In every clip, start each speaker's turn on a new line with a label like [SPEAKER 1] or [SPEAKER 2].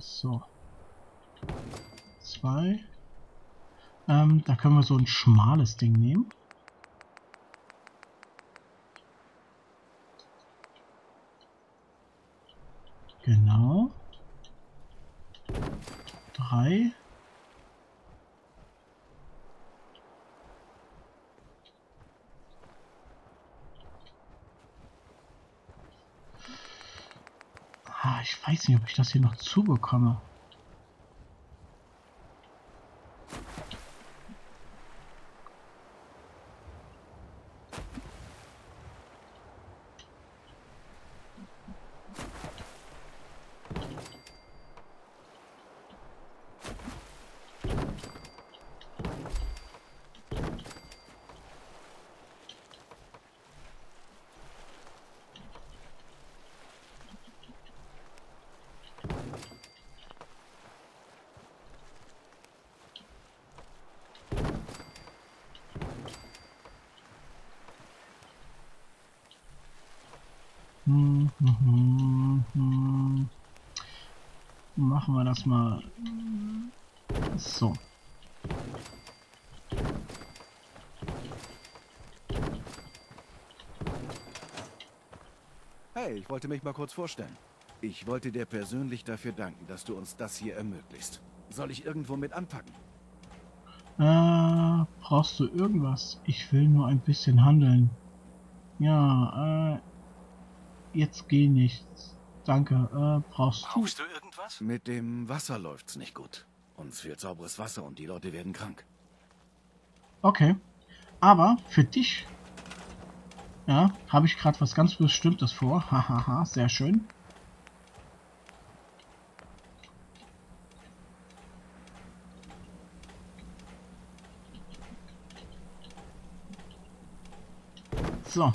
[SPEAKER 1] So. Zwei. Ähm, da können wir so ein schmales Ding nehmen. Genau. Drei. Ah, ich weiß nicht, ob ich das hier noch zubekomme. Hm, hm, hm, hm. Machen wir das mal so.
[SPEAKER 2] Hey, ich wollte mich mal kurz vorstellen. Ich wollte dir persönlich dafür danken, dass du uns das hier ermöglicht. Soll ich irgendwo mit anpacken?
[SPEAKER 1] Äh, brauchst du irgendwas? Ich will nur ein bisschen handeln. Ja, äh, jetzt geh nichts. Danke, äh, brauchst du...
[SPEAKER 3] Brauchst du irgendwas?
[SPEAKER 2] Mit dem Wasser läuft's nicht gut. Uns fehlt sauberes Wasser und die Leute werden krank.
[SPEAKER 1] Okay. Aber für dich, ja, habe ich gerade was ganz Bestimmtes vor. Hahaha, sehr schön. So.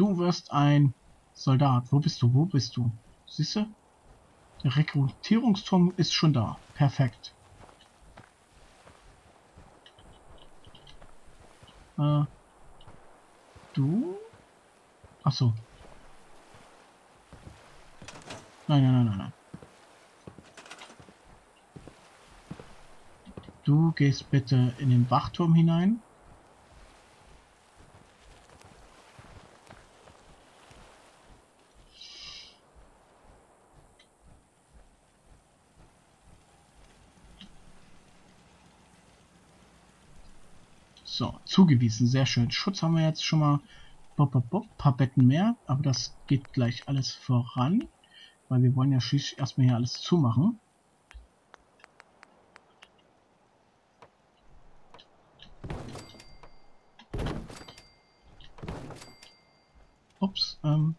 [SPEAKER 1] Du wirst ein Soldat. Wo bist du? Wo bist du? Siehst du? Der Rekrutierungsturm ist schon da. Perfekt. Äh, du? Ach so. Nein, nein, nein, nein, nein. Du gehst bitte in den Wachturm hinein. So, zugewiesen, sehr schön. Schutz haben wir jetzt schon mal bop, bop, bop, paar Betten mehr, aber das geht gleich alles voran, weil wir wollen ja schließlich erstmal hier alles zumachen. Ups, ähm.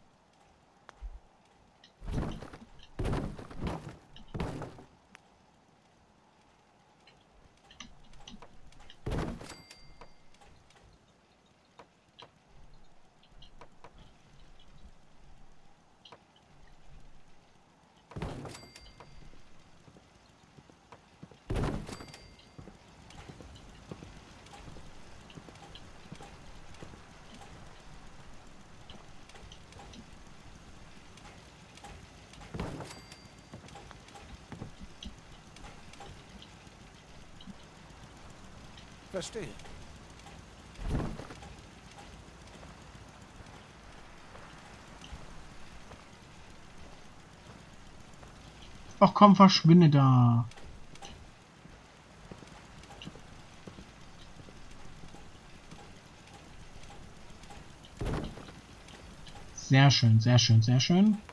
[SPEAKER 2] Verstehe.
[SPEAKER 1] Ach komm, verschwinde da. Sehr schön, sehr schön, sehr schön.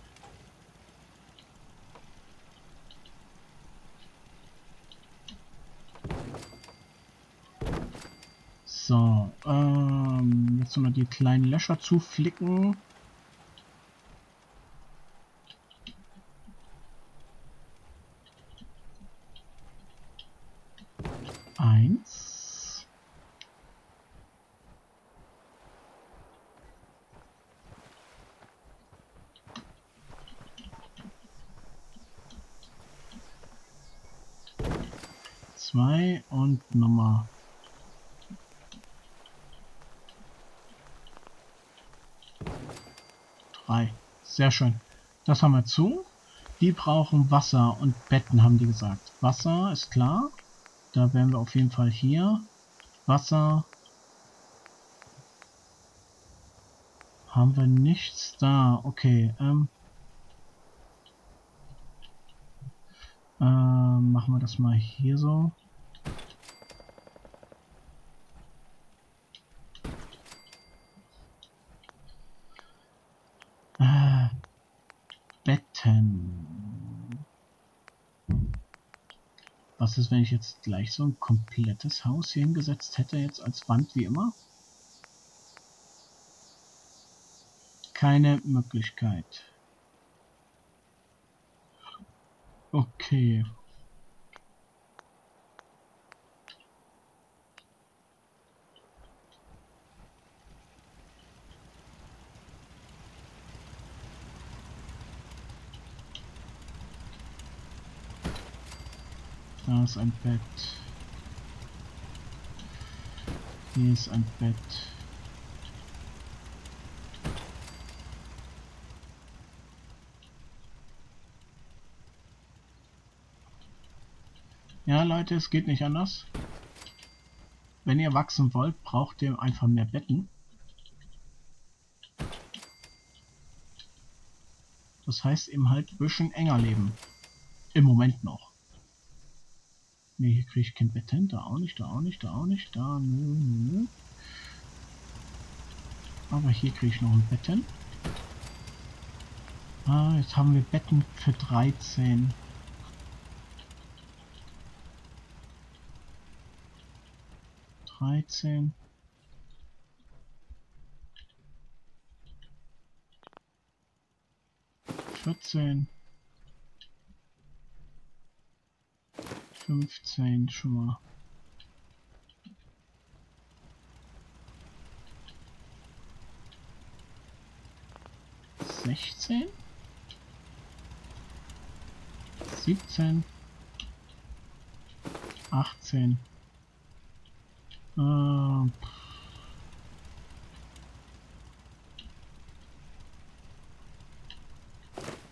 [SPEAKER 1] So, ähm, jetzt noch die kleinen Löcher zuflicken. Eins. Zwei und Nummer drei. Sehr schön. Das haben wir zu. Die brauchen Wasser und Betten, haben die gesagt. Wasser ist klar. Da wären wir auf jeden Fall hier. Wasser. Haben wir nichts da. Okay, ähm. Ähm, machen wir das mal hier so. Äh, Betten. Ist, wenn ich jetzt gleich so ein komplettes Haus hier hingesetzt hätte, jetzt als Wand wie immer? Keine Möglichkeit. Okay. Da ist ein Bett. Hier ist ein Bett. Ja, Leute, es geht nicht anders. Wenn ihr wachsen wollt, braucht ihr einfach mehr Betten. Das heißt eben halt ein bisschen enger leben. Im Moment noch. Ne, hier kriege ich kein hin. Da auch nicht, da auch nicht, da auch nicht. Da, nö, nö, nö. Aber hier kriege ich noch ein Bett hin. Ah, jetzt haben wir Betten für 13. Dreizehn. Vierzehn. Fünfzehn schon mal. Sechzehn. Siebzehn. Achtzehn. Ähm.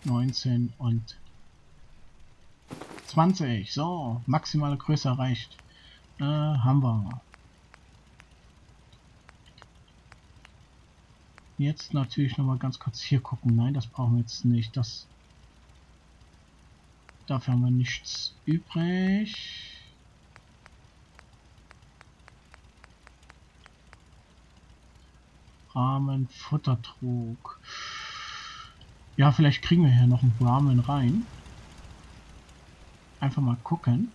[SPEAKER 1] Neunzehn und 20. So, maximale Größe erreicht. Äh, haben wir. Jetzt natürlich noch mal ganz kurz hier gucken. Nein, das brauchen wir jetzt nicht. Das Dafür haben wir nichts übrig. Rahmen, Futtertrog. Ja, vielleicht kriegen wir hier noch einen Rahmen rein. Einfach mal gucken.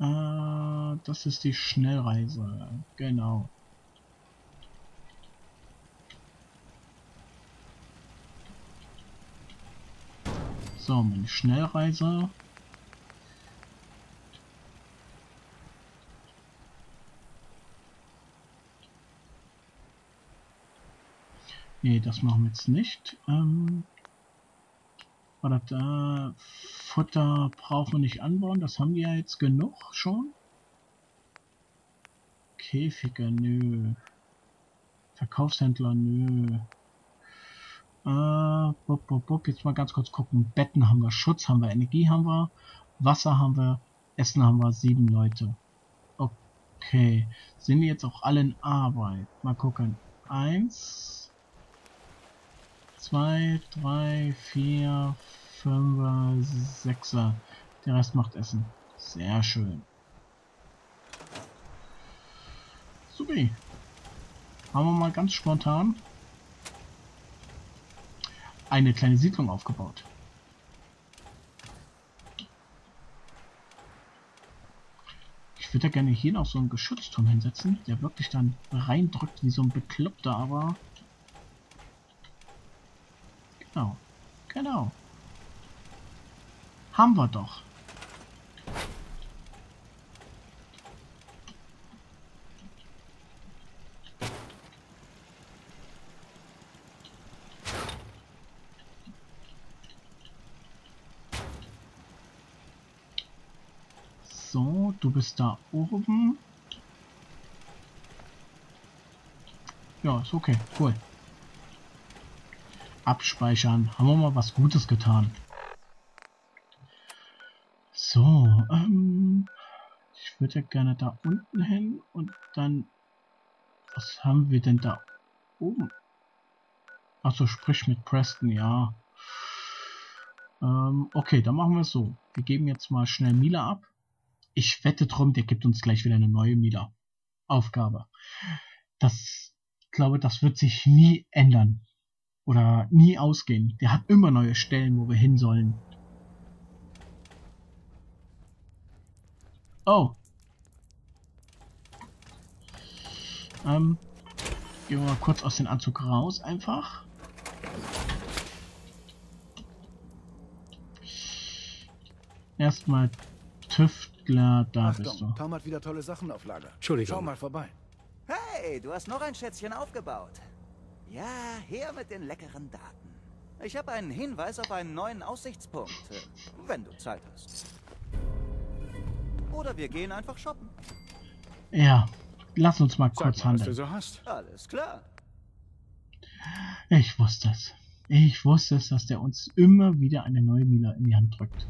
[SPEAKER 1] Äh, das ist die Schnellreise. Genau. So, meine Schnellreise. Nee, das machen wir jetzt nicht. Ähm, war das, äh, Futter brauchen wir nicht anbauen, das haben wir ja jetzt genug schon. Käfige, nö. Verkaufshändler, nö. Äh, bup, bup, bup. Jetzt mal ganz kurz gucken. Betten haben wir, Schutz haben wir, Energie haben wir, Wasser haben wir, Essen haben wir, sieben Leute. Okay. Sind die jetzt auch alle in Arbeit? Mal gucken. Eins, zwei, drei, vier, fünf, sechser. Der Rest macht Essen. Sehr schön. Supi. Haben wir mal ganz spontan eine kleine Siedlung aufgebaut. Ich würde ja gerne hier noch so einen Geschützturm hinsetzen, der wirklich dann reindrückt wie so ein Bekloppter, aber... Genau, genau. Haben wir doch. So, du bist da oben. Ja, ist okay. Cool. Abspeichern. Haben wir mal was Gutes getan. So, ähm, ich würde gerne da unten hin und dann, was haben wir denn da oben? Achso, sprich mit Preston, ja. Ähm, okay, dann machen wir es so. Wir geben jetzt mal schnell Mila ab. Ich wette drum, der gibt uns gleich wieder eine neue Mila-Aufgabe. Das, glaube, das wird sich nie ändern. Oder nie ausgehen. Der hat immer neue Stellen, wo wir hin sollen. Oh. Ähm, gehen wir mal kurz aus dem Anzug raus, einfach. Erstmal Tüftler, da
[SPEAKER 2] Achtung,
[SPEAKER 1] bist du.
[SPEAKER 2] Tom hat wieder tolle Sachen auf Lager.
[SPEAKER 3] Entschuldigung.
[SPEAKER 2] Schau mal vorbei.
[SPEAKER 4] Hey, du hast noch ein Schätzchen aufgebaut. Ja, her mit den leckeren Daten. Ich habe einen Hinweis auf einen neuen Aussichtspunkt, äh, wenn du Zeit hast. Oder wir gehen einfach shoppen.
[SPEAKER 1] Ja, lass uns mal
[SPEAKER 3] Sag
[SPEAKER 1] kurz
[SPEAKER 3] mal, was du
[SPEAKER 1] handeln.
[SPEAKER 3] so hast.
[SPEAKER 4] Alles klar.
[SPEAKER 1] Ich wusste es. Ich wusste es, dass der uns immer wieder eine neue Mila in die Hand drückt.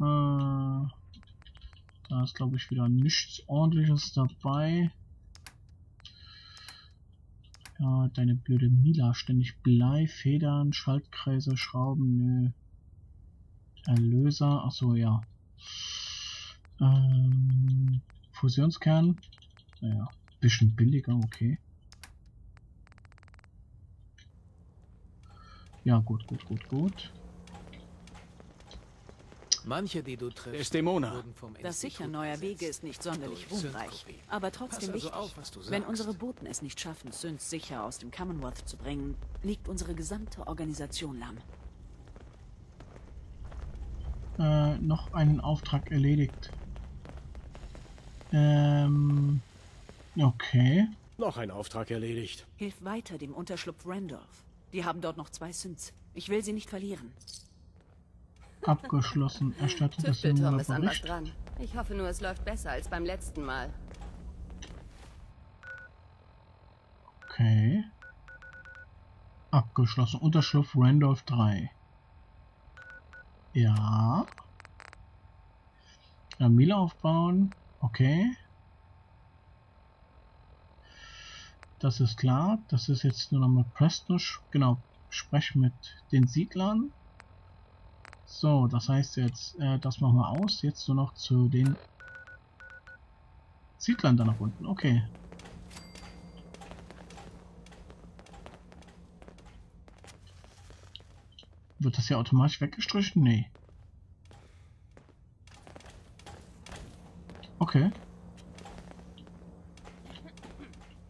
[SPEAKER 1] Äh, da ist, glaube ich, wieder nichts ordentliches dabei. Ja, deine blöde Mila. Ständig Blei, Federn, Schaltkreise, Schrauben, nö. Erlöser, achso, ja. Ähm, Fusionskern. Naja, bisschen billiger, okay. Ja, gut, gut, gut, gut.
[SPEAKER 5] Manche, die du triffst,
[SPEAKER 3] Desdemona.
[SPEAKER 5] wurden vom
[SPEAKER 6] Das Sichern neuer. Wege ist nicht sonderlich ruhmreich, aber trotzdem
[SPEAKER 5] also
[SPEAKER 6] wichtig.
[SPEAKER 5] auf, was du
[SPEAKER 6] Wenn unsere Boten es nicht schaffen, Synths sicher aus dem Commonwealth zu bringen, liegt unsere gesamte Organisation lahm.
[SPEAKER 1] Äh, noch einen Auftrag erledigt. Ähm, okay.
[SPEAKER 3] Noch ein Auftrag erledigt.
[SPEAKER 6] Hilf weiter dem Unterschlupf Randolph. Die haben dort noch zwei Synths. Ich will sie nicht verlieren.
[SPEAKER 1] Abgeschlossen. Erstattet das
[SPEAKER 7] Tüftel Tom
[SPEAKER 1] Seminar
[SPEAKER 7] ist an was
[SPEAKER 1] Bericht.
[SPEAKER 7] dran. Ich hoffe nur, es läuft besser als beim letzten Mal.
[SPEAKER 1] Okay. Abgeschlossen. Unterschlupf Randolph 3. Ja. ja Mila aufbauen. Okay. Das ist klar. Das ist jetzt nur noch mit Preston. Genau. Sprechen mit den Siedlern. So, das heißt jetzt, äh, das machen wir aus. Jetzt nur noch zu den Siedlern da nach unten. Okay. Wird das ja automatisch weggestrichen? Nee. Okay.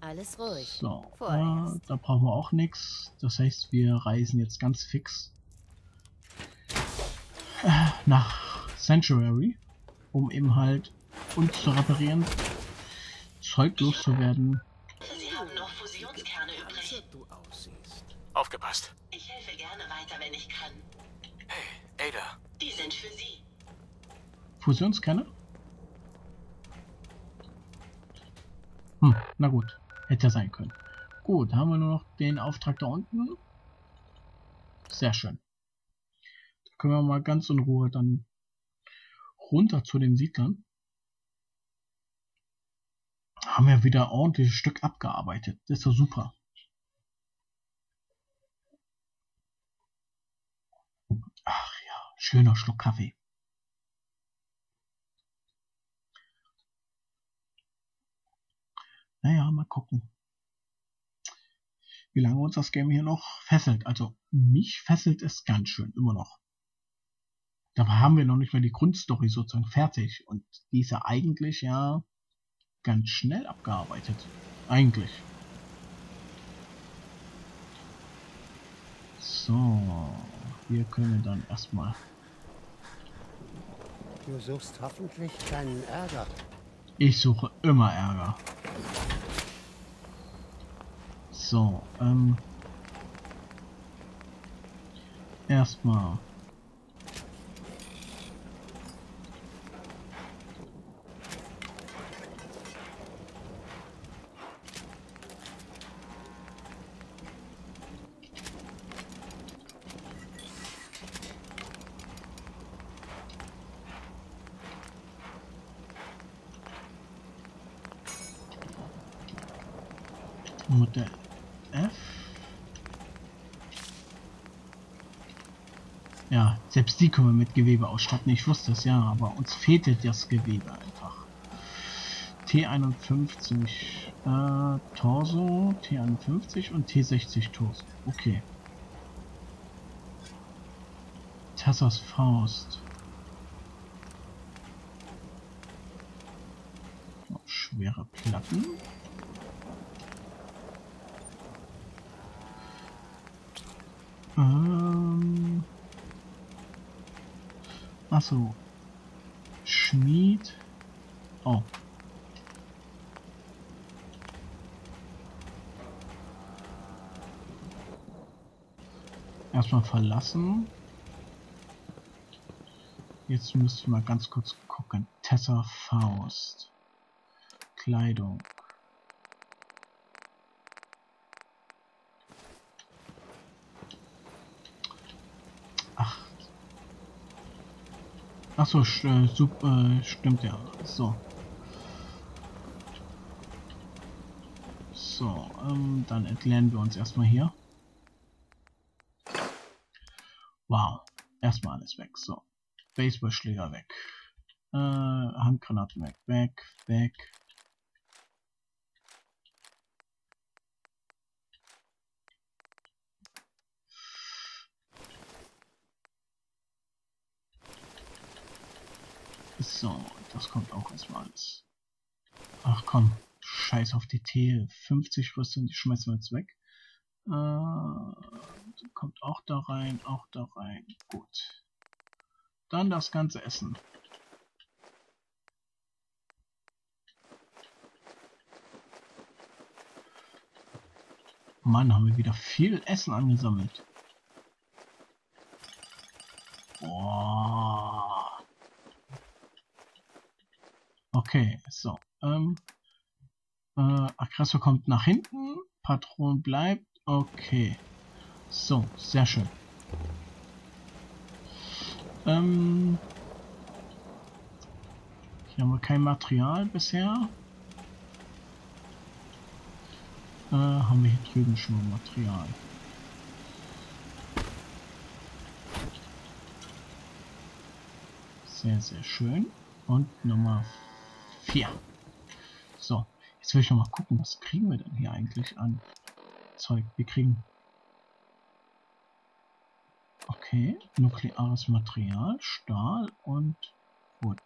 [SPEAKER 7] Alles ruhig.
[SPEAKER 1] So. Äh, da brauchen wir auch nichts. Das heißt, wir reisen jetzt ganz fix nach Sanctuary, um eben halt uns zu reparieren, Zeug loszuwerden.
[SPEAKER 8] Sie haben noch Fusionskerne übrig.
[SPEAKER 5] Du aussiehst.
[SPEAKER 3] Aufgepasst.
[SPEAKER 8] Ich helfe gerne weiter, wenn ich kann.
[SPEAKER 5] Hey, Ada.
[SPEAKER 8] Die sind für Sie.
[SPEAKER 1] Fusionskerne? Hm, na gut. Hätte ja sein können. Gut, haben wir nur noch den Auftrag da unten. Sehr schön. Können wir mal ganz in Ruhe dann runter zu den Siedlern. Haben wir wieder ordentliches Stück abgearbeitet. Das ist doch super. Ach ja, schöner Schluck Kaffee. Naja, mal gucken. Wie lange uns das Game hier noch fesselt. Also, mich fesselt es ganz schön, immer noch. Dabei haben wir noch nicht mal die Grundstory sozusagen fertig. Und die ist ja eigentlich ja ganz schnell abgearbeitet. Eigentlich. So, hier können wir dann erstmal.
[SPEAKER 9] Du suchst hoffentlich keinen Ärger.
[SPEAKER 1] Ich suche immer Ärger. So, ähm. Erstmal. Modell F. Ja, selbst die können wir mit Gewebe ausstatten. Ich wusste es ja, aber uns fehlte das Gewebe einfach. T51 äh, Torso, T51 und T60 Torso. Okay. Tessas Faust. Schwere Platten. Achso. Schmied. Oh. Erstmal verlassen. Jetzt müsste ich mal ganz kurz gucken. Tessa Faust. Kleidung. Ach so, äh, äh, stimmt ja. So. So, ähm, dann entleeren wir uns erstmal hier. Wow. Erstmal alles weg. So. Baseballschläger weg. Äh, Handgranaten weg. Weg, weg. So, das kommt auch erstmal alles. Ach komm, scheiß auf die T50 Rüstung, die schmeißen wir jetzt weg. Äh, kommt auch da rein, auch da rein. Gut. Dann das ganze Essen. Mann, haben wir wieder viel Essen angesammelt. Okay, so. Ähm, äh, Aggressor kommt nach hinten. Patron bleibt. Okay. So, sehr schön. Ähm, hier haben wir kein Material bisher. Äh, haben wir hier drüben schon Material. Sehr, sehr schön. Und Nummer 4. So, jetzt will ich noch mal gucken, was kriegen wir denn hier eigentlich an Zeug? Wir kriegen Okay, nukleares Material, Stahl und Wood.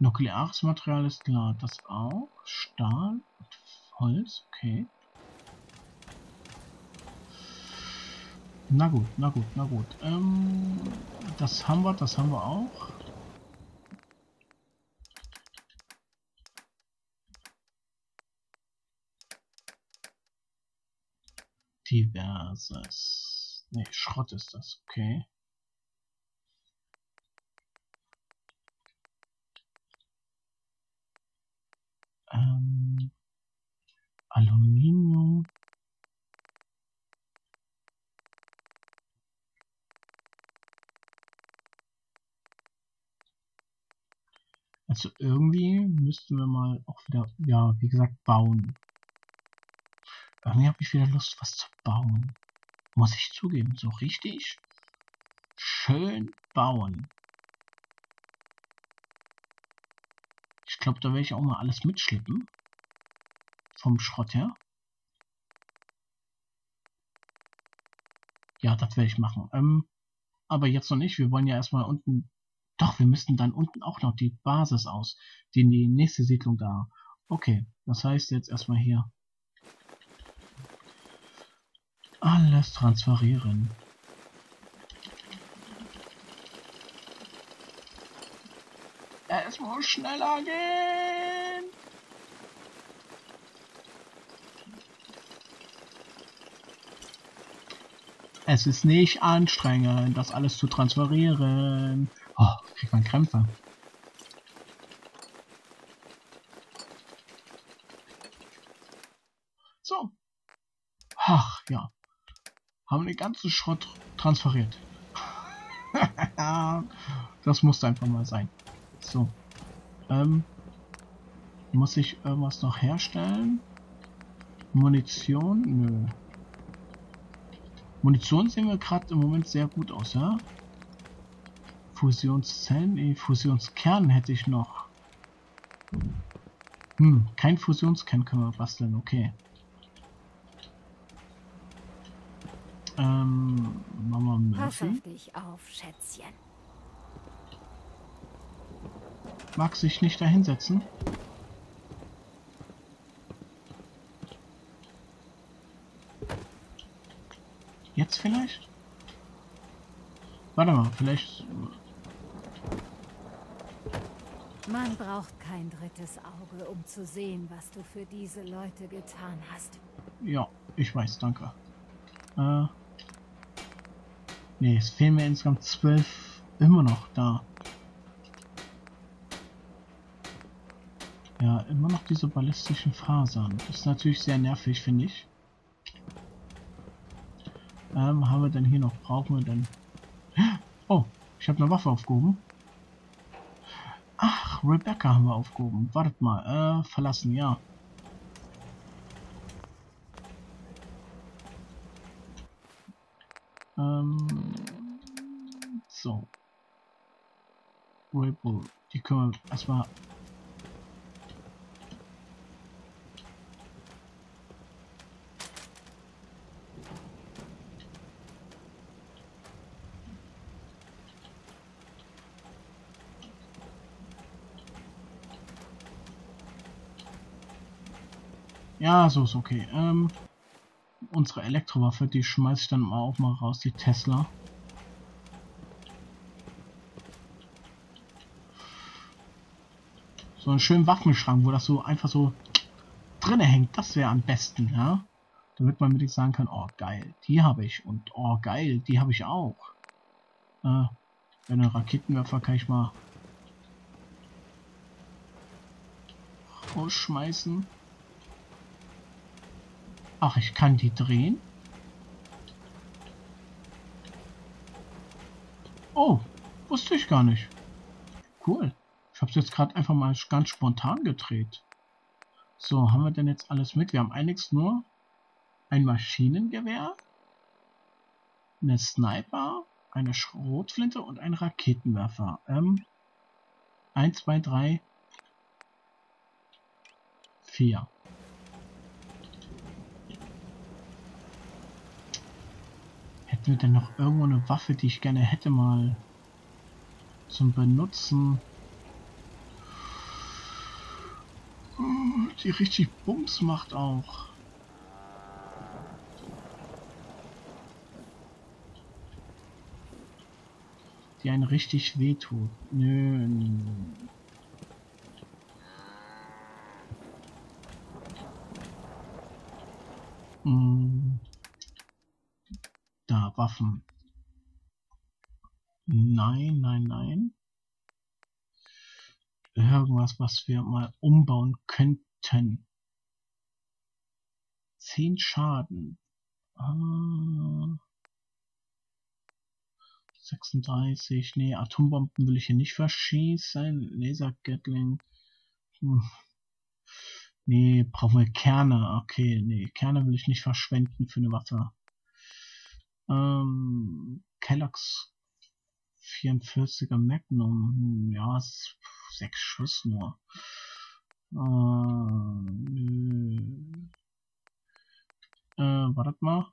[SPEAKER 1] Nukleares Material ist klar, das auch. Stahl und Holz, okay. Na gut, na gut, na gut. Ähm, das haben wir, das haben wir auch. Diverses. Ne, Schrott ist das, okay. Ähm, Aluminium. Also irgendwie müssten wir mal auch wieder, ja, wie gesagt, bauen. Irgendwie habe ich wieder Lust, was zu bauen. Muss ich zugeben, so richtig schön bauen. Ich glaube, da werde ich auch mal alles mitschleppen. Vom Schrott her. Ja, das werde ich machen. Ähm, aber jetzt noch nicht. Wir wollen ja erstmal unten... Doch, wir müssten dann unten auch noch die Basis aus. Die, die nächste Siedlung da. Okay, das heißt jetzt erstmal hier Alles transferieren. Es muss schneller gehen. Es ist nicht anstrengend, das alles zu transferieren. Kriegt man Krämpfe. So. Ach, ja haben den ganzen Schrott transferiert. das musste einfach mal sein. So. Ähm, Muss ich irgendwas noch herstellen? Munition? Nö. Munition sehen wir gerade im Moment sehr gut aus, ja? Fusionszellen? Nee, Fusionskern hätte ich noch. Hm, kein Fusionskern können wir basteln, okay. Ähm, Mama
[SPEAKER 10] Pass
[SPEAKER 1] Murphy.
[SPEAKER 10] auf dich auf, Schätzchen.
[SPEAKER 1] Mag sich nicht dahinsetzen? Jetzt vielleicht? Warte mal, vielleicht...
[SPEAKER 10] Man braucht kein drittes Auge, um zu sehen, was du für diese Leute getan hast.
[SPEAKER 1] Ja, ich weiß, danke. Äh... Nee, es fehlen mir insgesamt zwölf immer noch da. Ja, immer noch diese ballistischen Fasern. Das ist natürlich sehr nervig, finde ich. Ähm, haben wir denn hier noch? Brauchen wir denn? Oh, ich habe eine Waffe aufgehoben. Rebecca haben wir aufgehoben. Wartet mal, äh, verlassen, ja. Ähm, so. Red die können wir erstmal Ja, so ist okay. Ähm, unsere Elektrowaffe, die schmeiß ich dann auch mal raus, die Tesla. So einen schönen Waffenschrank, wo das so einfach so drinne hängt, das wäre am besten, ja. Damit man wirklich sagen kann, oh geil, die habe ich und oh geil, die habe ich auch. Äh, einen Raketenwerfer kann ich mal rausschmeißen. Ach, ich kann die drehen. Oh, wusste ich gar nicht. Cool. Ich habe es jetzt gerade einfach mal ganz spontan gedreht. So, haben wir denn jetzt alles mit? Wir haben einiges nur ein Maschinengewehr, eine Sniper, eine Schrotflinte und ein Raketenwerfer. Ähm, 1, 2, 3, 4. Wir denn noch irgendwo eine Waffe, die ich gerne hätte mal zum Benutzen? Die richtig Bums macht auch. Die einen richtig wehtut. Nö. nö. Hm. Da, Waffen. Nein, nein, nein. Irgendwas, was wir mal umbauen könnten. Zehn Schaden. Ah. 36. Nee, Atombomben will ich hier nicht verschießen. Laser Gatling. Hm. Nee, brauchen wir Kerne. Okay, nee, Kerne will ich nicht verschwenden für eine Waffe. Ähm, Kellogg's 44er Magnum. Hm, Ja, sechs Schuss nur. Äh, nö. Äh, wartet mal.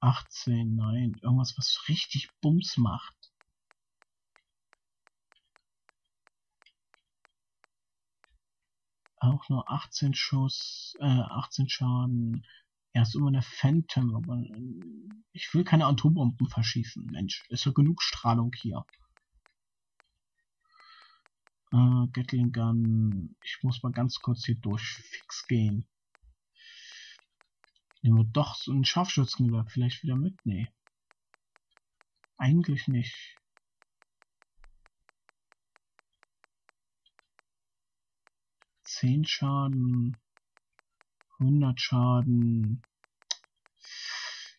[SPEAKER 1] 18, nein. Irgendwas, was richtig Bums macht. Auch nur 18 Schuss, äh, 18 Schaden. Er ist immer eine Phantom, aber äh, ich will keine Atombomben verschießen. Mensch, ist ja genug Strahlung hier. Äh, Gatling Gun. Ich muss mal ganz kurz hier durch fix gehen. Nehmen wir doch so ein Scharfschützengewehr vielleicht wieder mit? Nee. Eigentlich nicht. Zehn Schaden. 100 Schaden.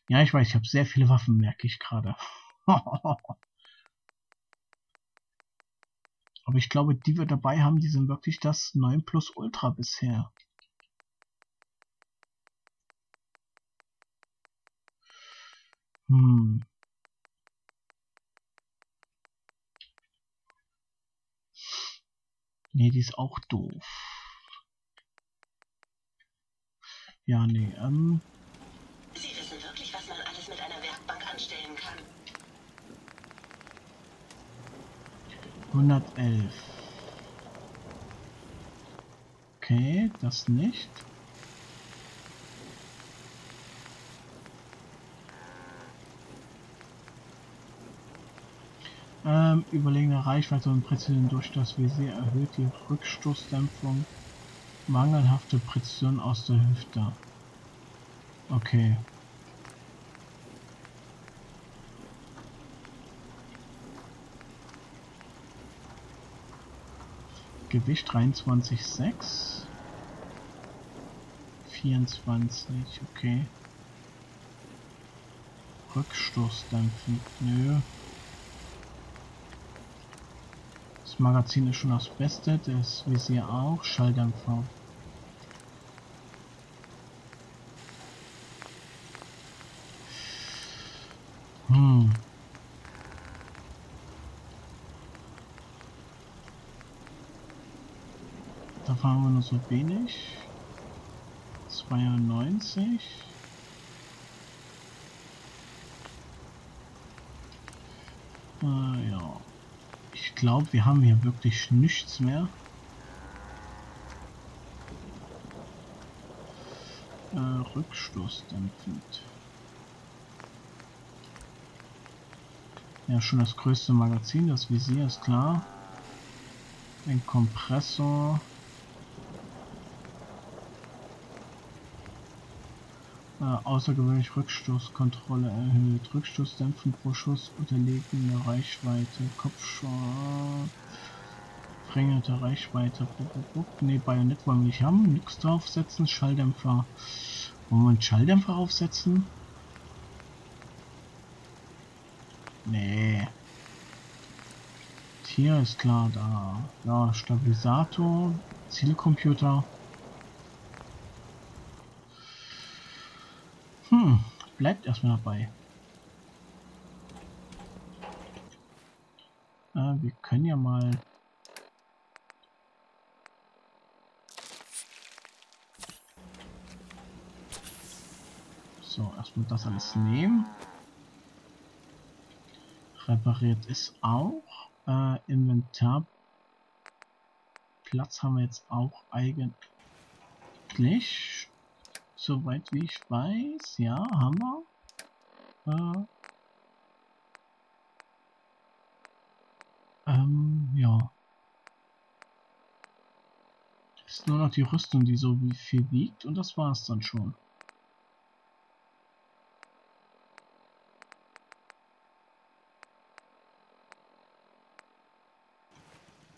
[SPEAKER 1] Ja, ich weiß, ich habe sehr viele Waffen, merke ich gerade. Aber ich glaube, die wir dabei haben, die sind wirklich das 9 Plus Ultra bisher. Hm. Nee, die ist auch doof. Ja, nee, ähm.
[SPEAKER 8] Sie wissen wirklich, was man alles mit einer Werkbank anstellen kann.
[SPEAKER 1] 111. Okay, das nicht. Ähm, überlegene Reichweite und Präzision durch das Visier erhöht die Rückstoßdämpfung. Mangelhafte Präzision aus der Hüfte. Okay. Gewicht 23,6. 24, okay. Rückstoßdämpfen, nö. Das Magazin ist schon das Beste, das Visier auch, Schalldämpfer. Hm. Da fahren wir nur so wenig. 92. Äh, ja. Ich glaube, wir haben hier wirklich nichts mehr. Äh, Rückstoßdämpfend. Ja, schon das größte Magazin, das Visier ist klar. Ein Kompressor. Äh, außergewöhnlich Rückstoßkontrolle erhöht. Rückstoßdämpfen pro Schuss, unterlegene Reichweite, Kopfschuss, verringerte Reichweite. Ne, Bajonett wollen wir nicht haben. Nix draufsetzen. Schalldämpfer. Wollen wir einen Schalldämpfer aufsetzen? Nee. Hier ist klar da. Ja, Stabilisator, Zielcomputer. Bleibt erstmal dabei. Äh, wir können ja mal So, erstmal das alles nehmen. Repariert ist auch. Äh, Inventar. Platz haben wir jetzt auch eigentlich. Soweit wie ich weiß. Ja, haben wir. Äh, ähm, ja. Ist nur noch die Rüstung, die so wie viel wiegt und das war es dann schon.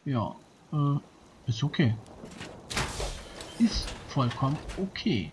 [SPEAKER 1] Ja, äh, ist okay. Ist vollkommen okay.